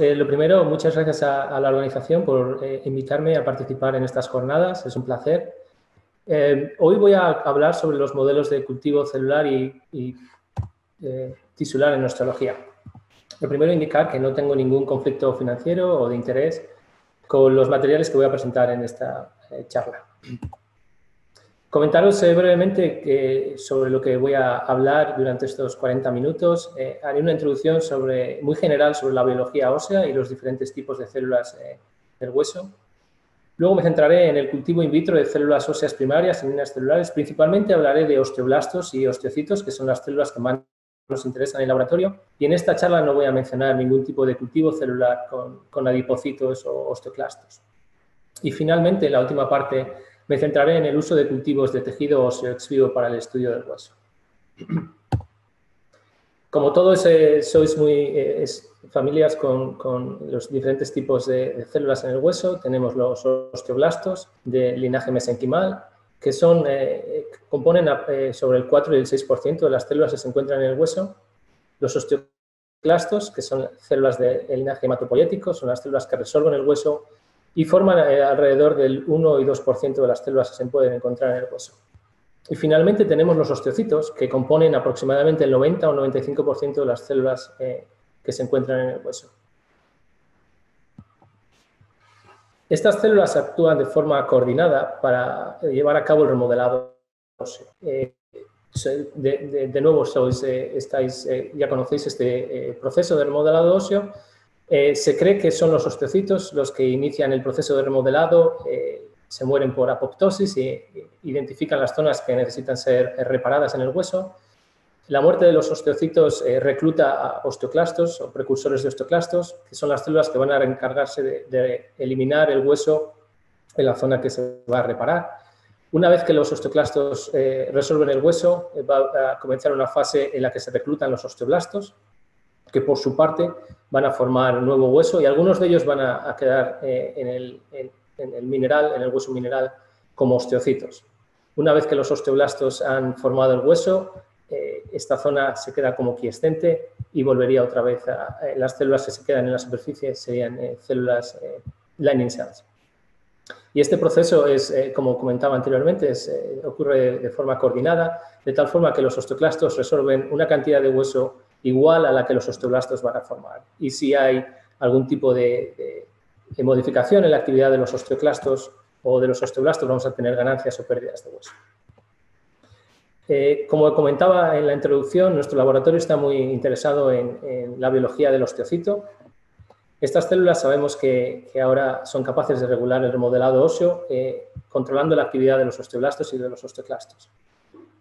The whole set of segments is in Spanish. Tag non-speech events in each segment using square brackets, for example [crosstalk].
eh, lo primero, muchas gracias a, la organización por eh, invitarme a participar en estas jornadas. Es un placer. Eh, hoy voy a hablar sobre los modelos de cultivo celular y, tisular en osteología. Lo primero, indicar que no tengo ningún conflicto financiero o de interés con los materiales que voy a presentar en esta charla. Comentaros eh, brevemente que sobre lo que voy a hablar durante estos 40 minutos. Eh, haré una introducción sobre, muy general sobre la biología ósea y los diferentes tipos de células eh, del hueso. Luego me centraré en el cultivo in vitro de células óseas primarias en líneas celulares. Principalmente hablaré de osteoblastos y osteocitos, que son las células que más nos interesan en el laboratorio. Y en esta charla no voy a mencionar ningún tipo de cultivo celular con, con adipocitos o osteoclastos. Y finalmente, la última parte me centraré en el uso de cultivos de tejido óseo ex vivo para el estudio del hueso. Como todos eh, sois muy eh, familias con, los diferentes tipos de, células en el hueso, tenemos los osteoblastos de linaje mesenquimal, que son, eh, componen sobre el 4 y el 6% de las células que se encuentran en el hueso. Los osteoclastos, que son células de linaje hematopoyético, son las células que resuelven el hueso y forman eh, alrededor del 1 y 2% de las células que se pueden encontrar en el hueso. Y finalmente tenemos los osteocitos, que componen aproximadamente el 90 o 95% de las células eh, que se encuentran en el hueso. Estas células actúan de forma coordinada para llevar a cabo el remodelado óseo. Eh, de, nuevo, sois, estáis, ya conocéis este proceso de remodelado óseo eh, se cree que son los osteocitos los que inician el proceso de remodelado, eh, se mueren por apoptosis y identifican las zonas que necesitan ser reparadas en el hueso. La muerte de los osteocitos eh, recluta a osteoclastos o precursores de osteoclastos, que son las células que van a encargarse de, eliminar el hueso en la zona que se va a reparar. Una vez que los osteoclastos resuelven el hueso, va a comenzar una fase en la que se reclutan los osteoblastos, que por su parte van a formar nuevo hueso y algunos de ellos van a, quedar eh, en, el, mineral, en el hueso mineral, como osteocitos. Una vez que los osteoblastos han formado el hueso, eh, esta zona se queda como quiescente y volvería otra vez a, las células que se quedan en la superficie serían eh, células lining cells. Y este proceso es, como comentaba anteriormente, ocurre de forma coordinada, de tal forma que los osteoclastos resuelven una cantidad de hueso igual a la que los osteoblastos van a formar. Y si hay algún tipo de, modificación en la actividad de los osteoclastos o de los osteoblastos, vamos a tener ganancias o pérdidas de hueso. Eh, como comentaba en la introducción, nuestro laboratorio está muy interesado en, la biología del osteocito. Estas células sabemos que, ahora son capaces de regular el remodelado óseo, eh, controlando la actividad de los osteoblastos y de los osteoclastos.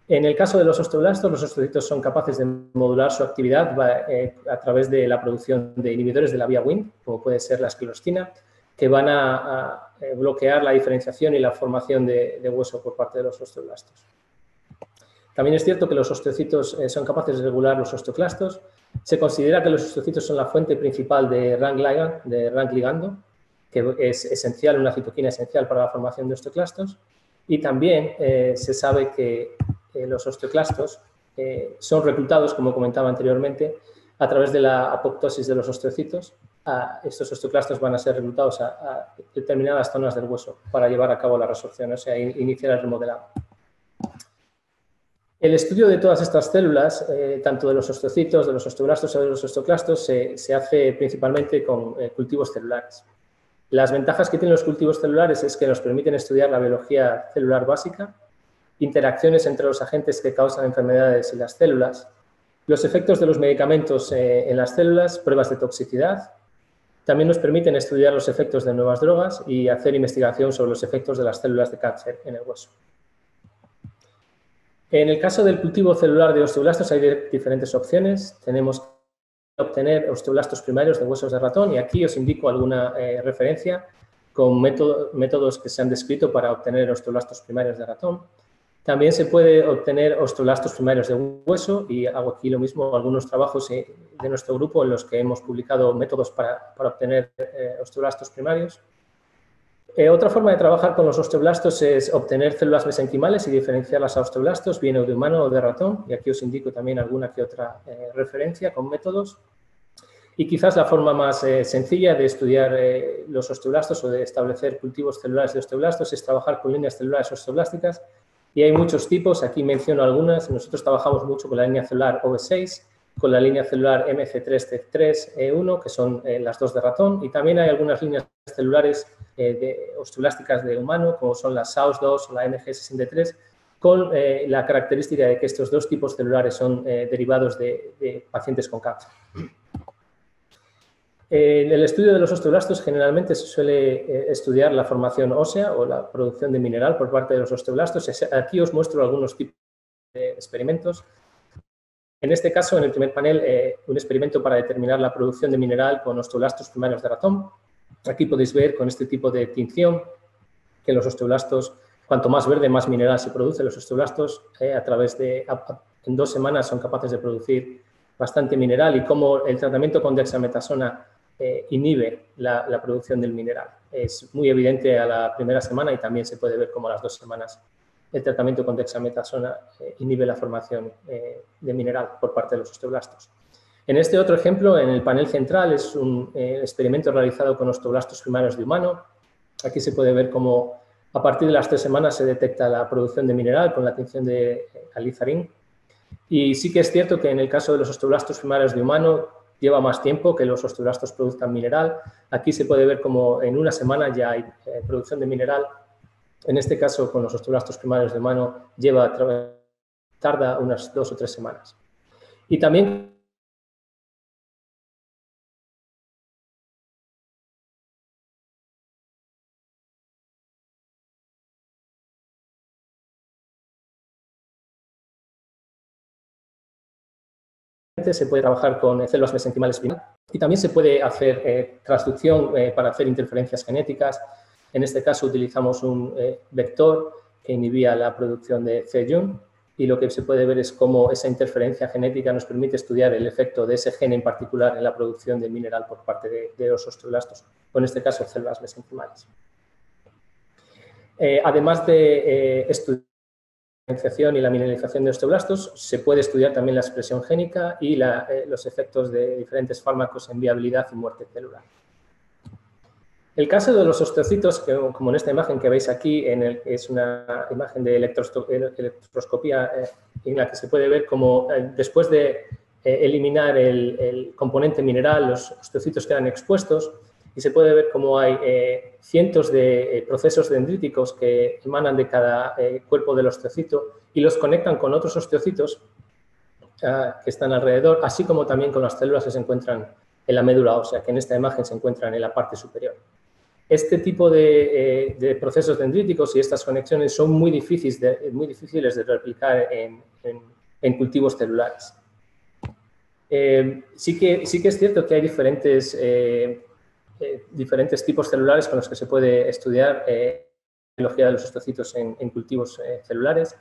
En el caso de los osteoblastos, los osteocitos son capaces de modular su actividad eh, a través de la producción de inhibidores de la vía Wnt, como puede ser la esclerostina, que van a, eh, bloquear la diferenciación y la formación de, hueso por parte de los osteoblastos. También es cierto que los osteocitos eh, son capaces de regular los osteoclastos. Se considera que los osteocitos son la fuente principal de rank ligando, que es esencial, una citoquina esencial para la formación de osteoclastos. Y también se sabe que los osteoclastos eh, son reclutados, como comentaba anteriormente, a través de la apoptosis de los osteocitos. estos osteoclastos van a ser reclutados a, determinadas zonas del hueso para llevar a cabo la resorción, o sea, iniciar el remodelado. El estudio de todas estas células, eh, tanto de los osteocitos, de los osteoblastos o de los osteoclastos, se, hace principalmente con eh, cultivos celulares. Las ventajas que tienen los cultivos celulares es que nos permiten estudiar la biología celular básica, interacciones entre los agentes que causan enfermedades y las células, los efectos de los medicamentos eh, en las células, pruebas de toxicidad. También nos permiten estudiar los efectos de nuevas drogas y hacer investigación sobre los efectos de las células de cáncer en el hueso. En el caso del cultivo celular de osteoblastos hay diferentes opciones. Tenemos que obtener osteoblastos primarios de huesos de ratón y aquí os indico alguna eh, referencia con métodos que se han descrito para obtener osteoblastos primarios de ratón. También se puede obtener osteoblastos primarios de hueso y hago aquí lo mismo, algunos trabajos eh, de nuestro grupo en los que hemos publicado métodos para, obtener eh, osteoblastos primarios. Eh, otra forma de trabajar con los osteoblastos es obtener células mesenquimales y diferenciarlas a osteoblastos, bien de humano o de ratón, y aquí os indico también alguna que otra referencia con métodos. Y quizás la forma más sencilla de estudiar los osteoblastos o de establecer cultivos celulares de osteoblastos es trabajar con líneas celulares osteoblásticas. Y hay muchos tipos, aquí menciono algunas. Nosotros trabajamos mucho con la línea celular OV6, con la línea celular MC3C3E1, que son eh, las dos de ratón, y también hay algunas líneas celulares de osteoblásticas de humano, como son las SAUS2 o la MG63, con la característica de que estos dos tipos celulares son derivados de pacientes con cáncer. En el estudio de los osteoblastos generalmente se suele eh, estudiar la formación ósea o la producción de mineral por parte de los osteoblastos. Aquí os muestro algunos tipos de experimentos. En este caso, en el primer panel, eh, un experimento para determinar la producción de mineral con osteoblastos primarios de ratón. Aquí podéis ver con este tipo de tinción que los osteoblastos, cuanto más verde, más mineral se produce. Los osteoblastos eh, a través de, en dos semanas son capaces de producir bastante mineral y como el tratamiento con dexametasona eh, inhibe la, producción del mineral. Es muy evidente a la primera semana y también se puede ver como a las dos semanas el tratamiento con dexametasona eh, inhibe la formación eh, de mineral por parte de los osteoblastos. En este otro ejemplo, en el panel central, es un experimento realizado con osteoblastos primarios de humano. Aquí se puede ver cómo a partir de las tres semanas se detecta la producción de mineral con la atención de alizarín. Y sí que es cierto que en el caso de los osteoblastos primarios de humano lleva más tiempo que los osteoblastos produzcan mineral. Aquí se puede ver como en una semana ya hay eh, producción de mineral. En este caso, con los osteoblastos primarios de mano, lleva, tarda unas dos o tres semanas. Y también se puede trabajar con células mesenquimales y también se puede hacer eh, transducción eh, para hacer interferencias genéticas. En este caso utilizamos un eh, vector que inhibía la producción de CEJUN y lo que se puede ver es cómo esa interferencia genética nos permite estudiar el efecto de ese gen en particular en la producción de mineral por parte de, los osteoblastos, o en este caso células mesenquimales. además de estudiar y la mineralización de osteoblastos, se puede estudiar también la expresión génica y eh, los efectos de diferentes fármacos en viabilidad y muerte celular. El caso de los osteocitos, como en esta imagen que veis aquí, es una imagen de electroscopía eh, en la que se puede ver cómo eh, después de eliminar el, el, componente mineral, los osteocitos quedan expuestos y se puede ver cómo hay eh, cientos de eh, procesos dendríticos que emanan de cada eh, cuerpo del osteocito y los conectan con otros osteocitos ah, que están alrededor, así como también con las células que se encuentran en la médula ósea, que en esta imagen se encuentran en la parte superior. Este tipo de, procesos dendríticos y estas conexiones son muy difíciles de, replicar en, cultivos celulares. sí, que, sí que es cierto que hay diferentes eh, diferentes tipos celulares con los que se puede estudiar eh, la biología de los osteocitos en, cultivos eh, celulares.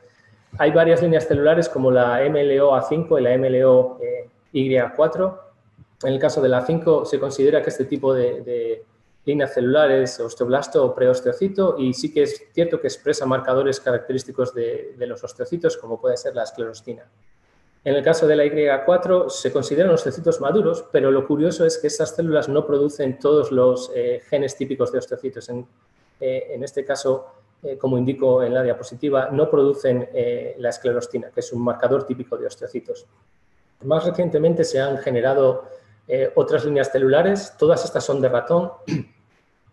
Hay varias líneas celulares como la MLO-A5 y la MLO-Y4. En el caso de la A5 se considera que este tipo de, líneas celulares osteoblasto o preosteocito y sí que es cierto que expresa marcadores característicos de, de los osteocitos como puede ser la esclerostina. En el caso de la Y4 se consideran osteocitos maduros, pero lo curioso es que estas células no producen todos los eh, genes típicos de osteocitos. En, eh, este caso, eh, como indico en la diapositiva, no producen la esclerostina, que es un marcador típico de osteocitos. Más recientemente se han generado otras líneas celulares, todas estas son de ratón. [clears throat]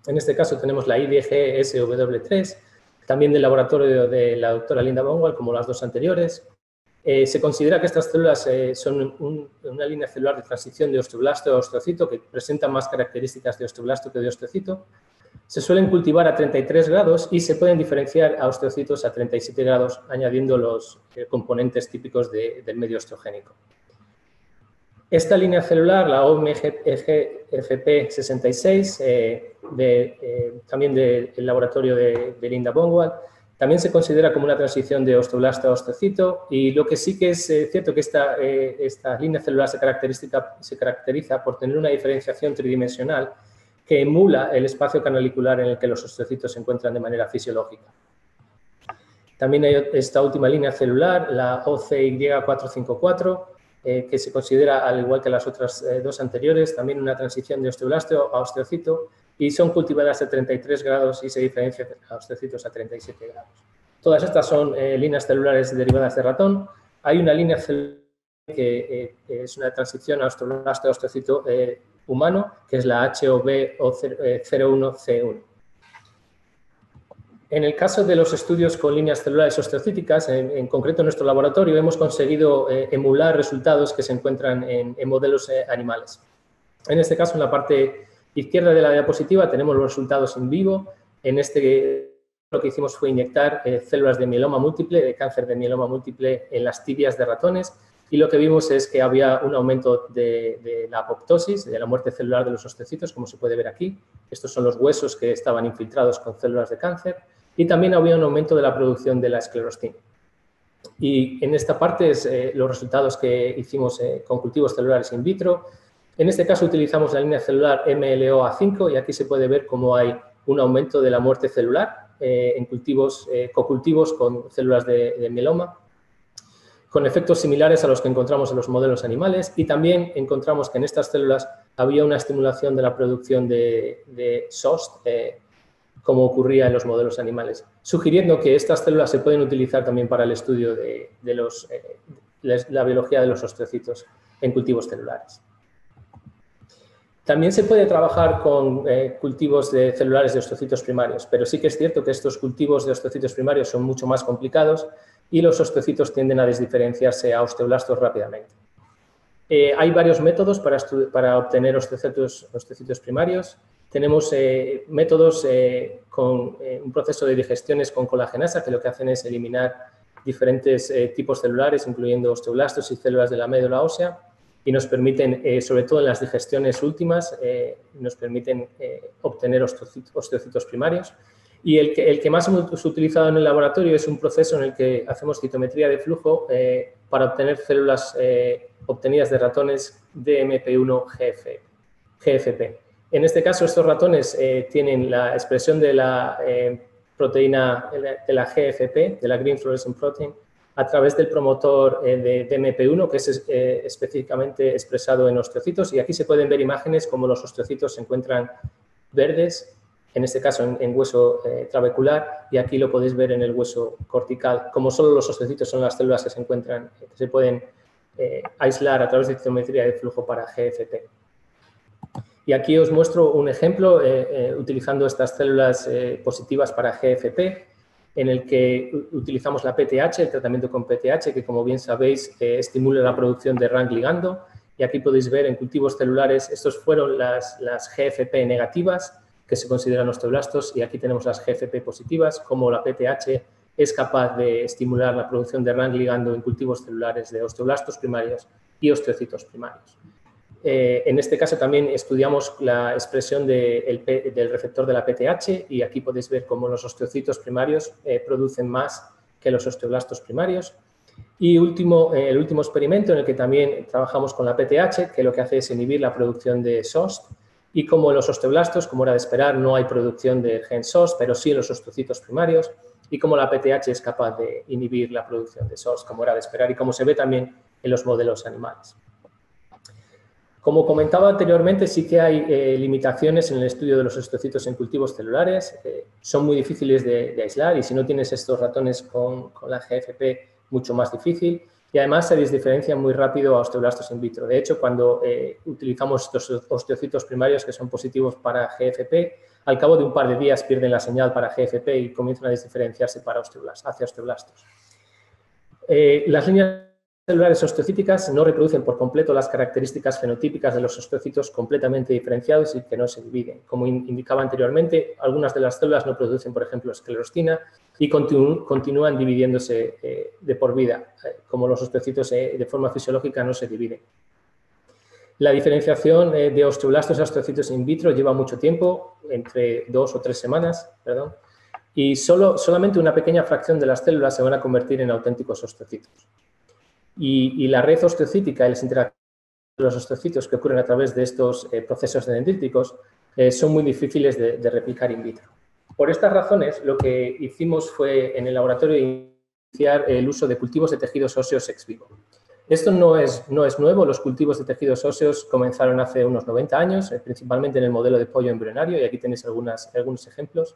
En este caso tenemos la IDG-SW3, también del laboratorio de la doctora Linda Bongwall, como las dos anteriores, eh, se considera que estas células eh, son una línea celular de transición de osteoblasto a osteocito que presentan más características de osteoblasto que de osteocito. Se suelen cultivar a 33 grados y se pueden diferenciar a osteocitos a 37 grados añadiendo los eh, componentes típicos del medio osteogénico. Esta línea celular, la OMGFP66, también del laboratorio de, de Linda Bongwall, también se considera como una transición de osteoblasto a osteocito y lo que sí que es eh, cierto que esta, eh, esta línea celular se, se caracteriza por tener una diferenciación tridimensional que emula el espacio canalicular en el que los osteocitos se encuentran de manera fisiológica. También hay esta última línea celular, la OCY454, que se considera, al igual que las otras dos anteriores, también una transición de osteoblasto a osteocito y son cultivadas a 33 grados y se diferencian a osteocitos a 37 grados. Todas estas son líneas celulares derivadas de ratón. Hay una línea celular que es una transición a osteoblasto osteocito humano, que es la HOB 01C1. En el caso de los estudios con líneas celulares osteocíticas, en, concreto en nuestro laboratorio, hemos conseguido eh, emular resultados que se encuentran en, modelos eh, animales. En este caso, en la parte izquierda de la diapositiva tenemos los resultados en vivo. En este lo que hicimos fue inyectar eh, células de mieloma múltiple, de cáncer de mieloma múltiple en las tibias de ratones y lo que vimos es que había un aumento de, la apoptosis, de la muerte celular de los osteocitos, como se puede ver aquí. Estos son los huesos que estaban infiltrados con células de cáncer y también había un aumento de la producción de la esclerostina. Y en esta parte es eh, los resultados que hicimos eh, con cultivos celulares in vitro. En este caso utilizamos la línea celular MLOA5 y aquí se puede ver cómo hay un aumento de la muerte celular eh, en cultivos, cocultivos con células de, de, mieloma, con efectos similares a los que encontramos en los modelos animales y también encontramos que en estas células había una estimulación de la producción de, de SOST, como ocurría en los modelos animales, sugiriendo que estas células se pueden utilizar también para el estudio de, eh, la biología de los osteocitos en cultivos celulares. También se puede trabajar con eh, cultivos de celulares de osteocitos primarios, pero sí que es cierto que estos cultivos de osteocitos primarios son mucho más complicados y los osteocitos tienden a desdiferenciarse a osteoblastos rápidamente. Eh, hay varios métodos para, obtener osteocitos, osteocitos primarios. Tenemos eh, métodos con un proceso de digestiones con colagenasa que lo que hacen es eliminar diferentes tipos celulares, incluyendo osteoblastos y células de la médula ósea, y nos permiten, sobre todo en las digestiones últimas, nos permiten obtener osteocitos, primarios. Y el que, el que, más hemos utilizado en el laboratorio es un proceso en el que hacemos citometría de flujo para obtener células obtenidas de ratones DMP1 GFP. En este caso, estos ratones eh, tienen la expresión de la eh, proteína de la GFP, de la Green Fluorescent Protein, a través del promotor eh, de DMP1, que es específicamente expresado en osteocitos. Y aquí se pueden ver imágenes como los osteocitos se encuentran verdes, en este caso en, hueso trabecular, y aquí lo podéis ver en el hueso cortical. Como solo los osteocitos son las células que se encuentran, que se pueden aislar a través de citometría de flujo para GFP. Y aquí os muestro un ejemplo eh, eh, utilizando estas células eh, positivas para GFP, en el que utilizamos la PTH, el tratamiento con PTH, que como bien sabéis estimula la producción de RANG ligando. Y aquí podéis ver en cultivos celulares, estos fueron las, GFP negativas, que se consideran osteoblastos, y aquí tenemos las GFP positivas, como la PTH es capaz de estimular la producción de RANG ligando en cultivos celulares de osteoblastos primarios y osteocitos primarios. Eh, en este caso también estudiamos la expresión del receptor de la PTH y aquí podéis ver cómo los osteocitos primarios eh, producen más que los osteoblastos primarios. Y último, eh, el último experimento en el que también trabajamos con la PTH, que lo que hace es inhibir la producción de SOST, y como en los osteoblastos, como era de esperar, no hay producción de gen SOST, pero sí en los osteocitos primarios, y como la PTH es capaz de inhibir la producción de SOST, como era de esperar, y como se ve también en los modelos animales. Como comentaba anteriormente, sí que hay eh, limitaciones en el estudio de los osteocitos en cultivos celulares. Eh, son muy difíciles de, aislar y si no tienes estos ratones con, la GFP, mucho más difícil. Y además se diferencian muy rápido a osteoblastos in vitro. De hecho, cuando eh, utilizamos estos osteocitos primarios que son positivos para GFP, al cabo de un par de días pierden la señal para GFP y comienzan a diferenciarse para osteoblastos, hacia osteoblastos. las líneas celulares osteocíticas no reproducen por completo las características fenotípicas de los osteocitos completamente diferenciados y que no se dividen. Como indicaba anteriormente, algunas de las células no producen, por ejemplo, esclerostina y continúan dividiéndose eh, de por vida, eh, como los osteocitos eh, de forma fisiológica no se dividen. La diferenciación de osteoblastos a osteocitos in vitro lleva mucho tiempo, entre dos o tres semanas, perdón, y solo, solamente una pequeña fracción de las células se van a convertir en auténticos osteocitos. Y, la red osteocítica y las interacciones de los osteocitos que ocurren a través de estos eh, procesos dendríticos eh, son muy difíciles de, replicar in vitro. Por estas razones, lo que hicimos fue en el laboratorio iniciar el uso de cultivos de tejidos óseos ex vivo. Esto no es, no es nuevo, los cultivos de tejidos óseos comenzaron hace unos 90 años, eh, principalmente en el modelo de pollo embrionario, y aquí tenéis algunas, algunos ejemplos.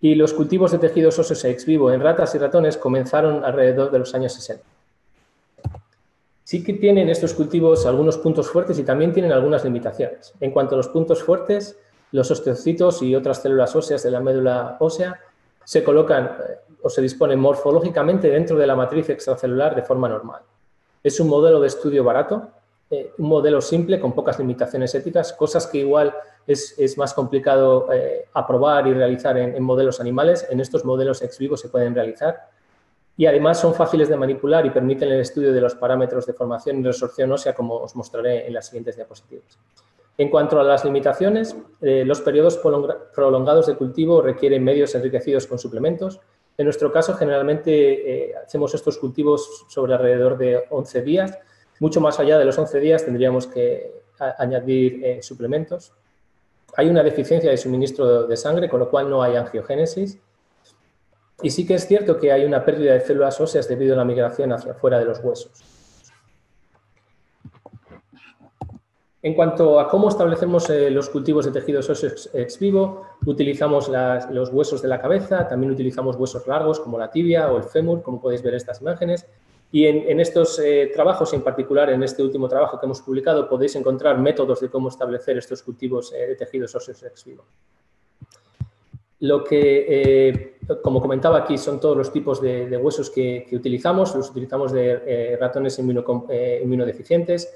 Y los cultivos de tejidos óseos ex vivo en ratas y ratones comenzaron alrededor de los años 60. Sí que tienen estos cultivos algunos puntos fuertes y también tienen algunas limitaciones. En cuanto a los puntos fuertes, los osteocitos y otras células óseas de la médula ósea se colocan eh, o se disponen morfológicamente dentro de la matriz extracelular de forma normal. Es un modelo de estudio barato, eh, un modelo simple con pocas limitaciones éticas, cosas que igual es, más complicado eh, aprobar y realizar en, modelos animales. En estos modelos ex vivo se pueden realizar y además son fáciles de manipular y permiten el estudio de los parámetros de formación y resorción ósea, como os mostraré en las siguientes diapositivas. En cuanto a las limitaciones, eh, los periodos prolongados de cultivo requieren medios enriquecidos con suplementos. En nuestro caso, generalmente eh, hacemos estos cultivos sobre alrededor de 11 días. Mucho más allá de los 11 días tendríamos que añadir eh, suplementos. Hay una deficiencia de suministro de sangre, con lo cual no hay angiogénesis. Y sí que es cierto que hay una pérdida de células óseas debido a la migración hacia afuera de los huesos. En cuanto a cómo establecemos eh, los cultivos de tejidos óseos ex vivo, utilizamos los huesos de la cabeza, también utilizamos huesos largos como la tibia o el fémur, como podéis ver en estas imágenes. Y en, estos eh, trabajos, en particular en este último trabajo que hemos publicado, podéis encontrar métodos de cómo establecer estos cultivos eh, de tejidos óseos ex vivo. Lo que, como comentaba aquí, son todos los tipos de, huesos que, utilizamos. Los utilizamos de ratones inmunodeficientes,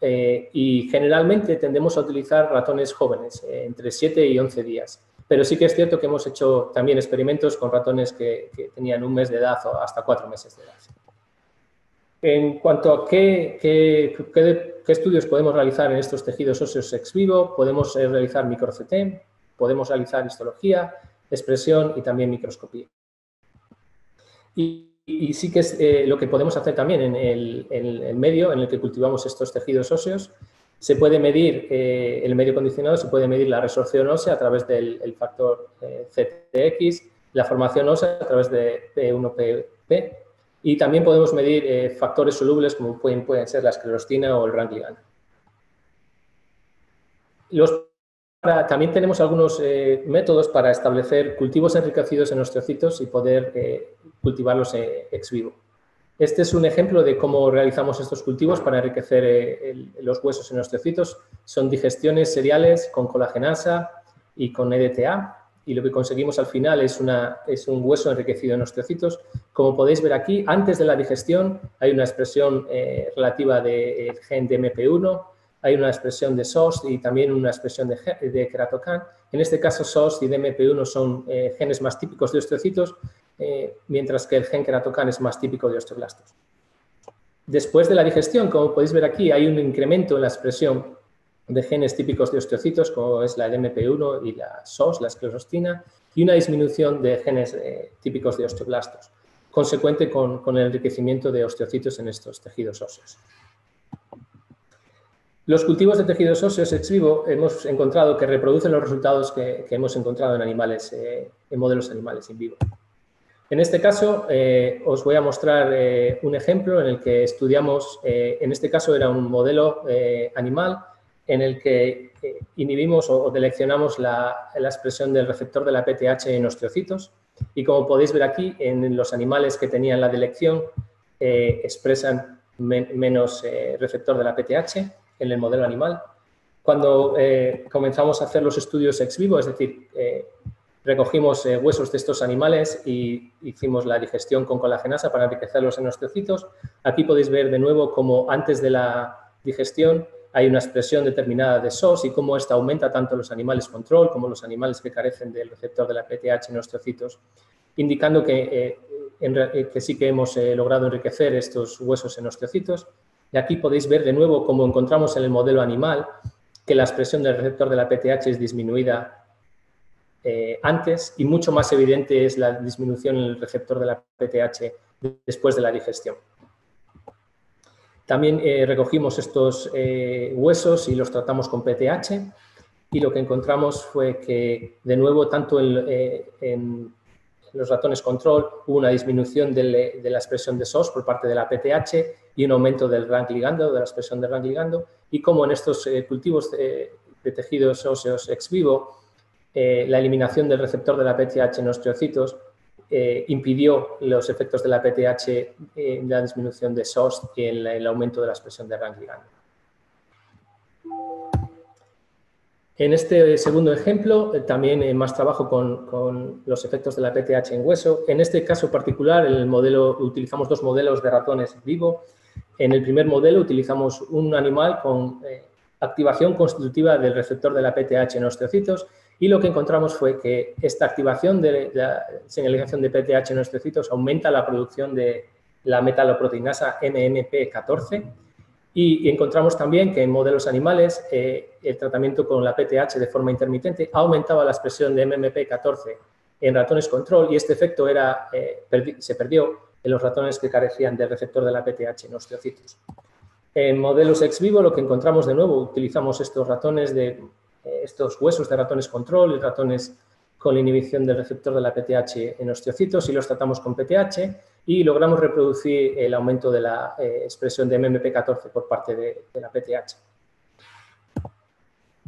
eh, y generalmente tendemos a utilizar ratones jóvenes, eh, entre 7 y 11 días. Pero sí que es cierto que hemos hecho también experimentos con ratones que, tenían un mes de edad o hasta cuatro meses de edad. En cuanto a qué, estudios podemos realizar en estos tejidos óseos ex vivo, podemos eh, realizar micro-CT, podemos realizar histología, expresión y también microscopía. Y sí que es eh, lo que podemos hacer también en el, medio en el que cultivamos estos tejidos óseos. Se puede medir eh, el medio condicionado, se puede medir la resorción ósea a través del factor eh, CTX, la formación ósea a través de P1PP y también podemos medir factores solubles como pueden, pueden ser la esclerostina o el rangligan. Los también tenemos algunos eh, métodos para establecer cultivos enriquecidos en osteocitos y poder eh, cultivarlos eh, ex vivo. Este es un ejemplo de cómo realizamos estos cultivos para enriquecer los huesos en osteocitos. Son digestiones seriales con colagenasa y con EDTA y lo que conseguimos al final es, una, es un hueso enriquecido en osteocitos. Como podéis ver aquí, antes de la digestión hay una expresión relativa del gen de MP1 hay una expresión de SOS y también una expresión de, de keratocan. En este caso, SOS y DMP1 son eh, genes más típicos de osteocitos, eh, mientras que el gen keratocan es más típico de osteoblastos. Después de la digestión, como podéis ver aquí, hay un incremento en la expresión de genes típicos de osteocitos, como es la DMP1 y la SOS, la esclerostina, y una disminución de genes eh, típicos de osteoblastos, consecuente con, con el enriquecimiento de osteocitos en estos tejidos óseos. Los cultivos de tejidos óseos ex vivo hemos encontrado que reproducen los resultados que, hemos encontrado en animales, eh, en modelos animales in vivo. En este caso, eh, os voy a mostrar eh, un ejemplo en el que estudiamos, en este caso era un modelo animal en el que inhibimos o, deleccionamos la, expresión del receptor de la PTH en osteocitos y como podéis ver aquí, en los animales que tenían la delección expresan menos receptor de la PTH en el modelo animal. Cuando eh, comenzamos a hacer los estudios ex vivo, es decir, eh, recogimos eh, huesos de estos animales y hicimos la digestión con colagenasa para enriquecerlos en osteocitos. Aquí podéis ver de nuevo cómo antes de la digestión hay una expresión determinada de SOS y cómo esta aumenta tanto los animales control como los animales que carecen del receptor de la PTH en osteocitos, indicando que, que sí que hemos logrado enriquecer estos huesos en osteocitos y aquí podéis ver de nuevo, como encontramos en el modelo animal, que la expresión del receptor de la PTH es disminuida eh, antes y mucho más evidente es la disminución en el receptor de la PTH después de la digestión. También eh, recogimos estos eh, huesos y los tratamos con PTH y lo que encontramos fue que, de nuevo, tanto en, los ratones control hubo una disminución de, la expresión de SOS por parte de la PTH y un aumento del rank ligando, de la expresión del rank ligando, y como en estos eh, cultivos de, tejidos óseos ex vivo, eh, la eliminación del receptor de la PTH en osteocitos impidió los efectos de la PTH en la disminución de SOS y en el aumento de la expresión de rank ligando. En este segundo ejemplo, eh, también hay más trabajo con, los efectos de la PTH en hueso. En este caso particular, el modelo, utilizamos dos modelos de ratones vivo. En el primer modelo utilizamos un animal con eh, activación constitutiva del receptor de la PTH en osteocitos y lo que encontramos fue que esta activación de la señalización de PTH en osteocitos aumenta la producción de la metaloproteinasa MMP14 y, encontramos también que en modelos animales eh, el tratamiento con la PTH de forma intermitente aumentaba la expresión de MMP14 en ratones control y este efecto era, eh, se perdió en los ratones que carecían del receptor de la PTH en osteocitos. En modelos ex vivo lo que encontramos de nuevo, utilizamos estos ratones de eh, estos huesos de ratones control y ratones con la inhibición del receptor de la PTH en osteocitos y los tratamos con PTH y logramos reproducir el aumento de la eh, expresión de MMP14 por parte de, la PTH.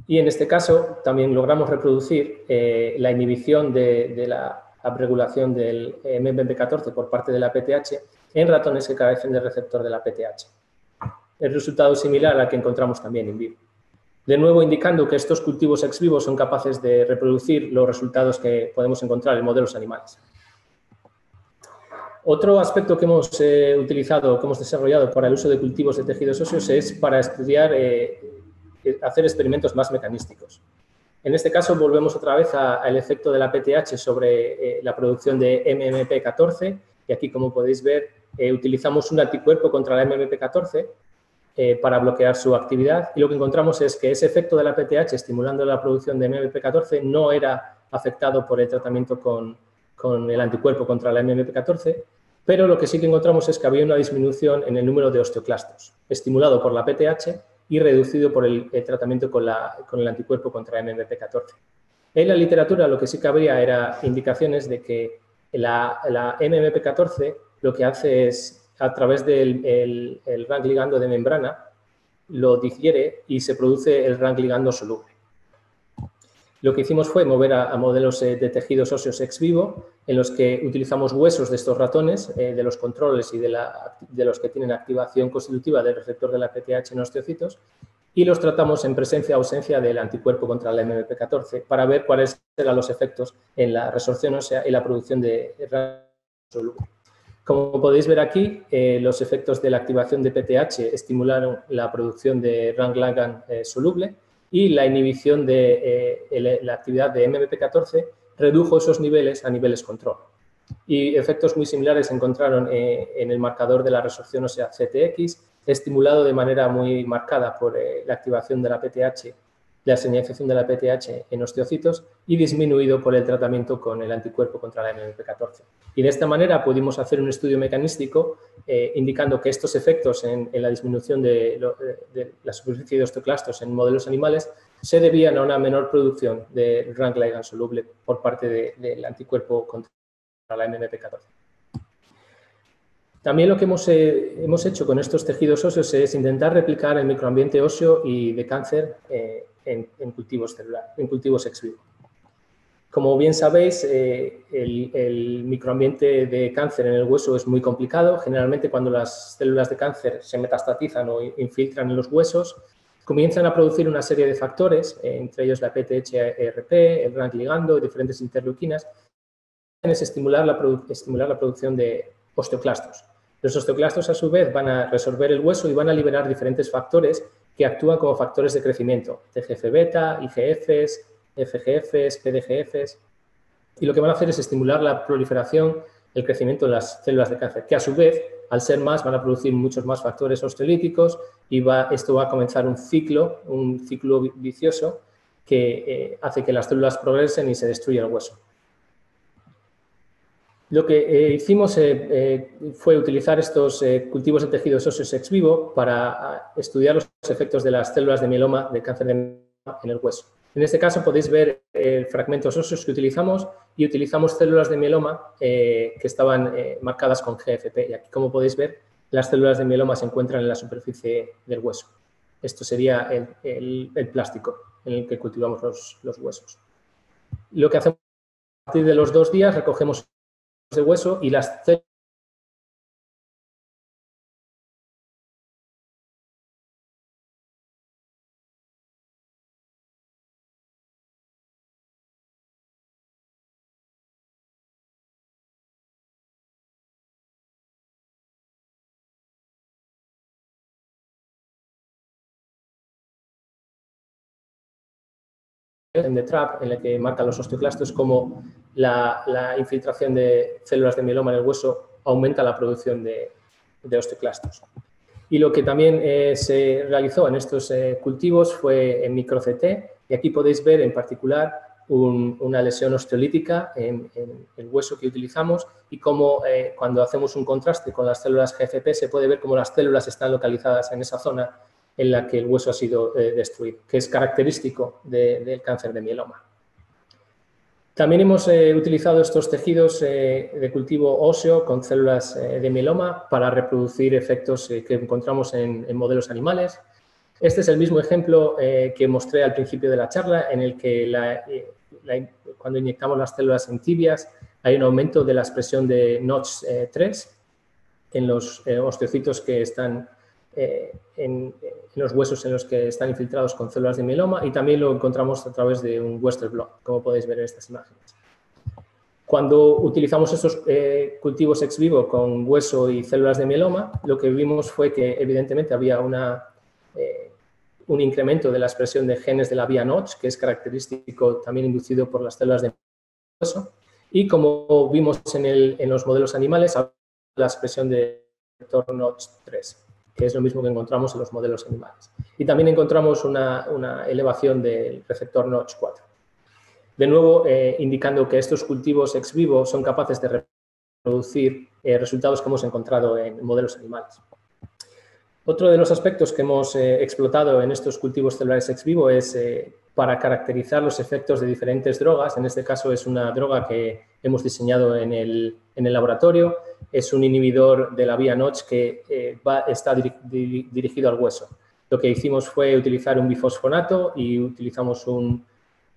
Y en este caso también logramos reproducir eh, la inhibición de, la regulación del MMP14 por parte de la PTH en ratones que carecen del receptor de la PTH. El resultado es similar al que encontramos también en vivo. De nuevo indicando que estos cultivos ex vivo son capaces de reproducir los resultados que podemos encontrar en modelos animales. Otro aspecto que hemos eh, utilizado, que hemos desarrollado para el uso de cultivos de tejidos óseos es para estudiar, eh, eh, hacer experimentos más mecanísticos. En este caso volvemos otra vez al efecto de la PTH sobre la producción de MMP14 y aquí como podéis ver utilizamos un anticuerpo contra la MMP14 para bloquear su actividad y lo que encontramos es que ese efecto de la PTH estimulando la producción de MMP14 no era afectado por el tratamiento con, con el anticuerpo contra la MMP14 pero lo que sí que encontramos es que había una disminución en el número de osteoclastos, estimulado por la PTH y reducido por el, tratamiento con, el anticuerpo contra MMP14. En la literatura lo que sí que habría era indicaciones de que la, MMP14 lo que hace es, a través del el, rank ligando de membrana, lo digiere y se produce el rank ligando soluble. Lo que hicimos fue mover a, modelos eh, de tejidos óseos ex vivo, en los que utilizamos huesos de estos ratones, eh, de los controles y de, los que tienen activación constitutiva del receptor de la PTH en osteocitos, y los tratamos en presencia o ausencia del anticuerpo contra la MMP14 para ver cuáles eran los efectos en la resorción ósea y la producción de soluble. Como podéis ver aquí, eh, los efectos de la activación de PTH estimularon la producción de RANG soluble, y la inhibición de eh, la actividad de MMP14 redujo esos niveles a niveles control. Y efectos muy similares se encontraron eh, en el marcador de la resorción ósea CTX, estimulado de manera muy marcada por eh, la activación de la PTH la señalización de la PTH en osteocitos y disminuido por el tratamiento con el anticuerpo contra la MMP14. Y de esta manera pudimos hacer un estudio mecanístico eh, indicando que estos efectos en, la disminución de, la superficie de osteoclastos en modelos animales se debían a una menor producción de rank ligand soluble por parte del anticuerpo contra la MMP14. También lo que hemos, eh, hemos, hecho con estos tejidos óseos es intentar replicar el microambiente óseo y de cáncer eh, en, cultivos celulares, en cultivos ex vivo. Como bien sabéis, eh, el, microambiente de cáncer en el hueso es muy complicado. Generalmente cuando las células de cáncer se metastatizan o infiltran en los huesos, comienzan a producir una serie de factores, entre ellos la PTH-ERP, el RANK ligando, diferentes interleuquinas, es estimular la, estimular la producción de osteoclastos. Los osteoclastos, a su vez, van a resolver el hueso y van a liberar diferentes factores que actúan como factores de crecimiento, TGF-beta, IGFs, FGFs, PDGFs, y lo que van a hacer es estimular la proliferación, el crecimiento de las células de cáncer, que a su vez, al ser más, van a producir muchos más factores osteolíticos y va, esto va a comenzar un ciclo, un ciclo vicioso que eh, hace que las células progresen y se destruya el hueso. Lo que eh, hicimos eh, eh, fue utilizar estos cultivos de tejidos óseos ex vivo para ah, estudiar los efectos de las células de mieloma de cáncer de mieloma en el hueso. En este caso podéis ver eh, fragmentos óseos que utilizamos y utilizamos células de mieloma que estaban marcadas con GFP. Y aquí, como podéis ver, las células de mieloma se encuentran en la superficie del hueso. Esto sería el, plástico en el que cultivamos los, los huesos. Lo que hacemos a partir de los dos días, recogemos de hueso y las en The Trap, en la que marcan los osteoclastos, como la, infiltración de células de mieloma en el hueso aumenta la producción de, osteoclastos. Y lo que también eh, se realizó en estos eh, cultivos fue en micro-CT, y aquí podéis ver en particular una lesión osteolítica en, el hueso que utilizamos y cómo eh, cuando hacemos un contraste con las células GFP se puede ver cómo las células están localizadas en esa zona en la que el hueso ha sido eh, destruido, que es característico del cáncer de mieloma. También hemos eh, utilizado estos tejidos eh, de cultivo óseo con células de mieloma para reproducir efectos que encontramos en, modelos animales. Este es el mismo ejemplo que mostré al principio de la charla, en el que cuando inyectamos las células en tibias hay un aumento de la expresión de NOTCH3 en los osteocitos que están en, los huesos en los que están infiltrados con células de mieloma y también lo encontramos a través de un Western blot, como podéis ver en estas imágenes. Cuando utilizamos estos eh, cultivos ex vivo con hueso y células de mieloma, lo que vimos fue que evidentemente había una, eh, un incremento de la expresión de genes de la vía Notch, que es característico también inducido por las células de hueso, y como vimos en, el, en los modelos animales, la expresión de receptor Notch3 que es lo mismo que encontramos en los modelos animales. Y también encontramos una, elevación del receptor NOTCH4. De nuevo, eh, indicando que estos cultivos ex vivo son capaces de reproducir eh, resultados que hemos encontrado en modelos animales. Otro de los aspectos que hemos eh, explotado en estos cultivos celulares ex vivo es para caracterizar los efectos de diferentes drogas. En este caso es una droga que hemos diseñado en el, en el laboratorio es un inhibidor de la vía Notch que eh, está dirigido al hueso. Lo que hicimos fue utilizar un bifosfonato y utilizamos un,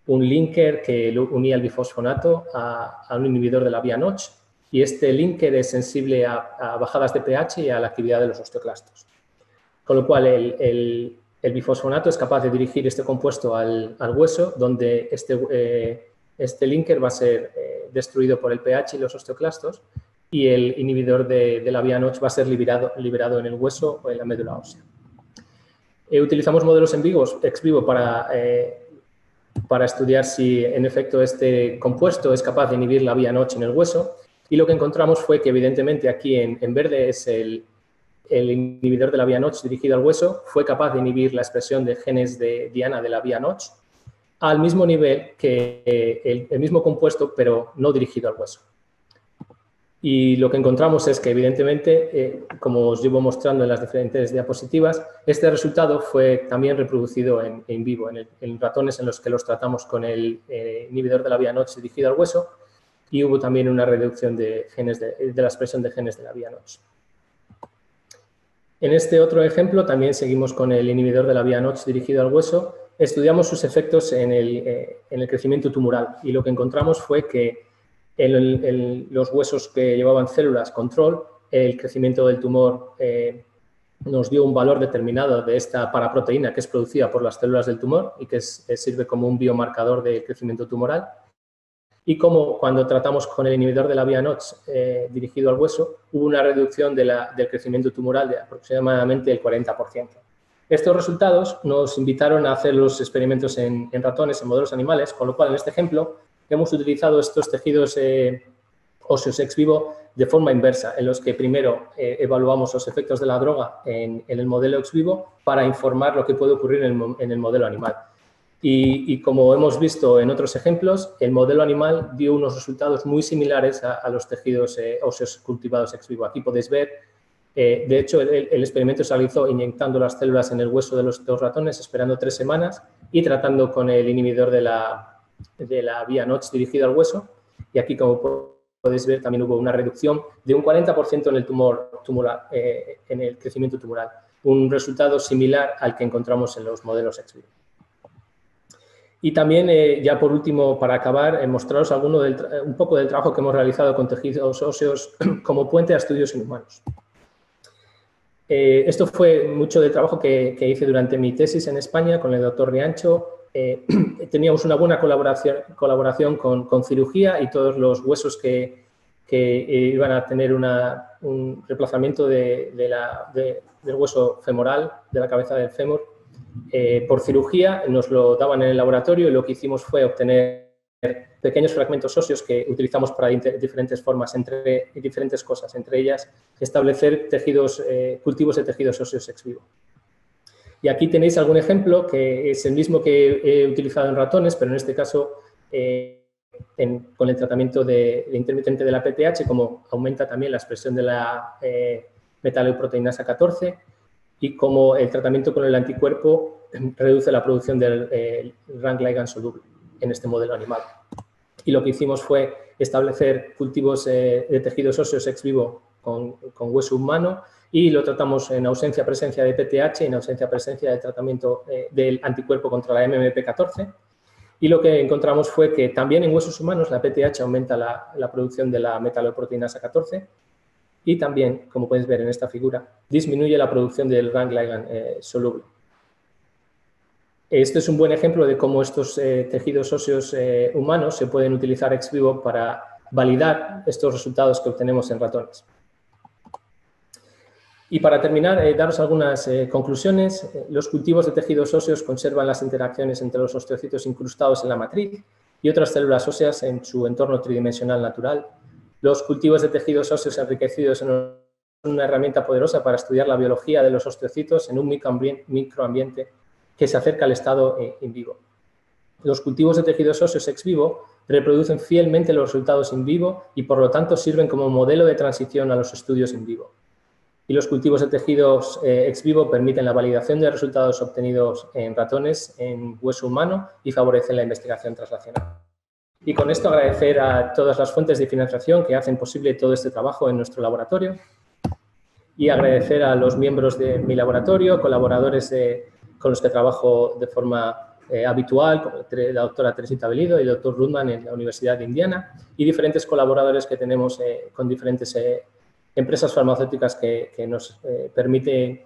linker que unía el bifosfonato a, un inhibidor de la vía Notch y este linker es sensible a, bajadas de pH y a la actividad de los osteoclastos. Con lo cual, el, bifosfonato es capaz de dirigir este compuesto al, hueso, donde este, eh, este linker va a ser eh, destruido por el pH y los osteoclastos, y el inhibidor de, la vía Notch va a ser liberado, en el hueso o en la médula ósea. Eh, utilizamos modelos en vivo, ex vivo para, para estudiar si en efecto este compuesto es capaz de inhibir la vía Notch en el hueso y lo que encontramos fue que evidentemente aquí en, verde es el, inhibidor de la vía Notch dirigido al hueso, fue capaz de inhibir la expresión de genes de diana de la vía Notch al mismo nivel que eh, el mismo compuesto, pero no dirigido al hueso. Y lo que encontramos es que, evidentemente, eh, como os llevo mostrando en las diferentes diapositivas, este resultado fue también reproducido en, vivo, en, ratones en los que los tratamos con el eh, inhibidor de la vía Notch dirigido al hueso y hubo también una reducción de, genes de, la expresión de genes de la vía Notch. En este otro ejemplo también seguimos con el inhibidor de la vía Notch dirigido al hueso. Estudiamos sus efectos en el, eh, en el crecimiento tumoral y lo que encontramos fue que en, los huesos que llevaban células control, el crecimiento del tumor eh, nos dio un valor determinado de esta paraproteína que es producida por las células del tumor y que eh, sirve como un biomarcador del crecimiento tumoral. Y como cuando tratamos con el inhibidor de la vía Notch eh, dirigido al hueso, hubo una reducción del crecimiento tumoral de aproximadamente el 40%. Estos resultados nos invitaron a hacer los experimentos en, ratones, en modelos animales, con lo cual en este ejemplo hemos utilizado estos tejidos eh, óseos ex vivo de forma inversa, en los que primero eh, evaluamos los efectos de la droga en, el modelo ex vivo para informar lo que puede ocurrir en el, modelo animal. Y, como hemos visto en otros ejemplos, el modelo animal dio unos resultados muy similares a, los tejidos eh, óseos cultivados ex vivo. Aquí podéis ver Eh, de hecho, el, experimento se realizó inyectando las células en el hueso de los dos ratones, esperando tres semanas y tratando con el inhibidor de la, de la vía Notch dirigido al hueso. Y aquí, como podéis ver, también hubo una reducción de un 40% en el, tumor, tumoral, eh, en el crecimiento tumoral, un resultado similar al que encontramos en los modelos ex vivo. Y también, eh, ya por último, para acabar, mostraros alguno del, un poco del trabajo que hemos realizado con tejidos óseos [clears throat] como puente a estudios inhumanos. Eh, esto fue mucho del trabajo que, hice durante mi tesis en España con el doctor Riancho. Eh, [clears throat] teníamos una buena colaboración, colaboración con, cirugía y todos los huesos que, iban a tener un reemplazamiento de, del hueso femoral, de la cabeza del fémur, eh, por cirugía. Nos lo daban en el laboratorio y lo que hicimos fue obtener pequeños fragmentos óseos que utilizamos para diferentes formas, entre diferentes cosas, entre ellas establecer tejidos, eh, cultivos de tejidos óseos ex vivo. Y aquí tenéis algún ejemplo que es el mismo que he utilizado en ratones, pero en este caso eh, con el tratamiento de, intermitente de la PTH, como aumenta también la expresión de la eh, metaloproteinasa 14 y como el tratamiento con el anticuerpo reduce la producción del eh, RANG ligand soluble en este modelo animal. Y lo que hicimos fue establecer cultivos eh, de tejidos óseos ex vivo con, hueso humano y lo tratamos en ausencia-presencia de PTH y en ausencia-presencia de tratamiento eh, del anticuerpo contra la MMP14. Y lo que encontramos fue que también en huesos humanos la PTH aumenta la, producción de la metaloproteinasa 14 y también, como puedes ver en esta figura, disminuye la producción del RANG ligand eh, soluble. Este es un buen ejemplo de cómo estos eh, tejidos óseos eh, humanos se pueden utilizar ex vivo para validar estos resultados que obtenemos en ratones. Y para terminar, daros algunas conclusiones. Los cultivos de tejidos óseos conservan las interacciones entre los osteocitos incrustados en la matriz y otras células óseas en su entorno tridimensional natural. Los cultivos de tejidos óseos enriquecidos son una herramienta poderosa para estudiar la biología de los osteocitos en un microambiente que se acerca al estado eh, in vivo. Los cultivos de tejidos óseos ex vivo reproducen fielmente los resultados in vivo y por lo tanto sirven como modelo de transición a los estudios in vivo. Y los cultivos de tejidos eh, ex vivo permiten la validación de resultados obtenidos en ratones, en hueso humano y favorecen la investigación translacional. Y con esto agradecer a todas las fuentes de financiación que hacen posible todo este trabajo en nuestro laboratorio. Y agradecer a los miembros de mi laboratorio, colaboradores de con los que trabajo de forma eh, habitual, como la doctora Teresita Belido y el doctor Rudman en la Universidad de Indiana, y diferentes colaboradores que tenemos eh, con diferentes eh, empresas farmacéuticas que, que nos permiten